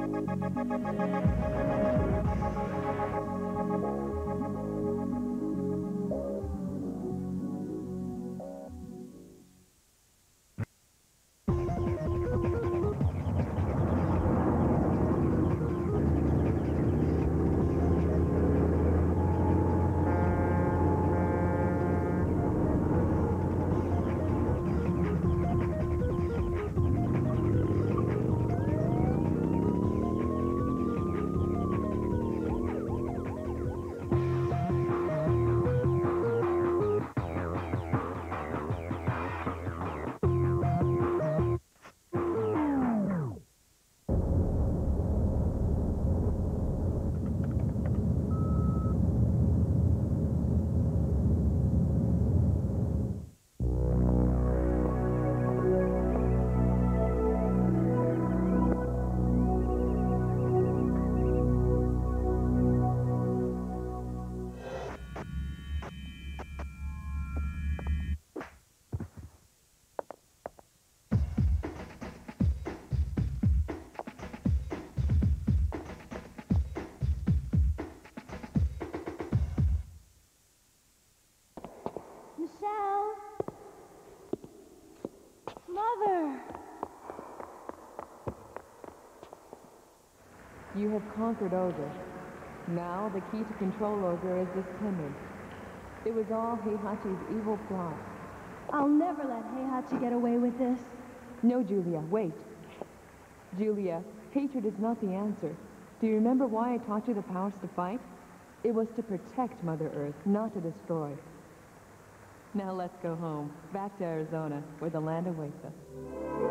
Michelle! Mother! You have conquered Ogre. Now the key to control Ogre is this pendant. It was all Heihachi's evil plot. I'll never let Heihachi get away with this. No, Julia, wait. Julia, hatred is not the answer. Do you remember why I taught you the powers to fight? It was to protect Mother Earth, not to destroy. Now let's go home, back to Arizona, where the land awaits us.